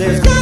There's